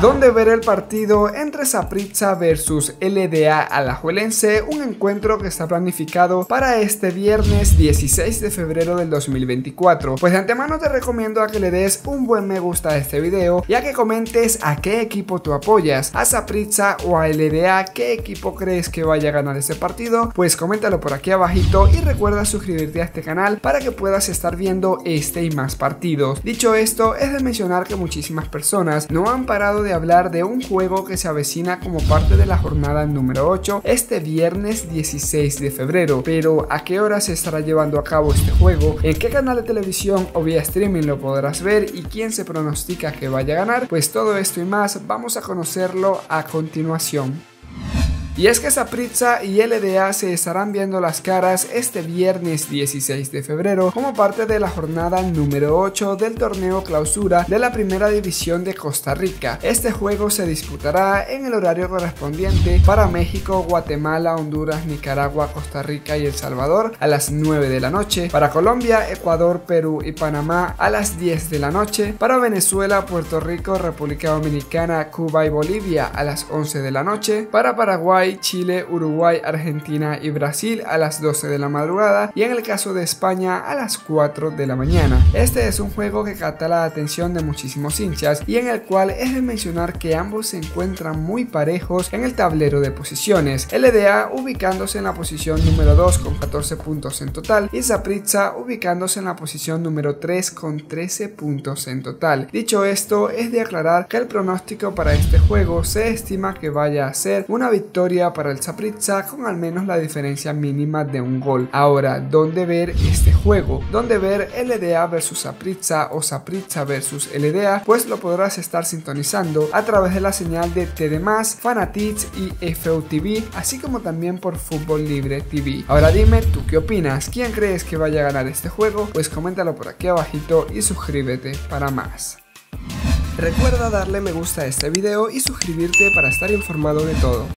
donde ver el partido entre Saprissa versus LDA Alajuelense, un encuentro que está planificado para este viernes 16 de febrero del 2024. Pues de antemano te recomiendo a que le des un buen me gusta a este video y a que comentes a qué equipo tú apoyas, a Saprissa o a LDA, qué equipo crees que vaya a ganar este partido, pues coméntalo por aquí abajito y recuerda suscribirte a este canal para que puedas estar viendo este y más partidos. Dicho esto, es de mencionar que muchísimas personas no han parado de hablar de un juego que se avecina como parte de la jornada número 8 este viernes 16 de febrero. Pero ¿a qué hora se estará llevando a cabo este juego? ¿En qué canal de televisión o vía streaming lo podrás ver? ¿Y quién se pronostica que vaya a ganar? Pues todo esto y más vamos a conocerlo a continuación. Y es que Saprissa y LDA se estarán viendo las caras este viernes 16 de febrero como parte de la jornada número 8 del torneo clausura de la primera división de Costa Rica. Este juego se disputará en el horario correspondiente para México, Guatemala, Honduras, Nicaragua, Costa Rica y El Salvador a las 9 de la noche, para Colombia, Ecuador, Perú y Panamá a las 10 de la noche, para Venezuela, Puerto Rico, República Dominicana, Cuba y Bolivia a las 11 de la noche, para Paraguay, Chile, Uruguay, Argentina y Brasil a las 12 de la madrugada y en el caso de España a las 4 de la mañana. Este es un juego que capta la atención de muchísimos hinchas y en el cual es de mencionar que ambos se encuentran muy parejos en el tablero de posiciones. LDA ubicándose en la posición número 2 con 14 puntos en total y Zapritza ubicándose en la posición número 3 con 13 puntos en total. Dicho esto, es de aclarar que el pronóstico para este juego se estima que vaya a ser una victoria para el Saprissa con al menos la diferencia mínima de un gol. Ahora, ¿dónde ver este juego? ¿Dónde ver LDA versus Saprissa o Saprissa versus LDA? Pues lo podrás estar sintonizando a través de la señal de TD+, Fanatics y FOTV, así como también por Fútbol Libre TV. Ahora dime, ¿tú qué opinas? ¿Quién crees que vaya a ganar este juego? Pues coméntalo por aquí abajito y suscríbete para más. Recuerda darle me gusta a este video y suscribirte para estar informado de todo.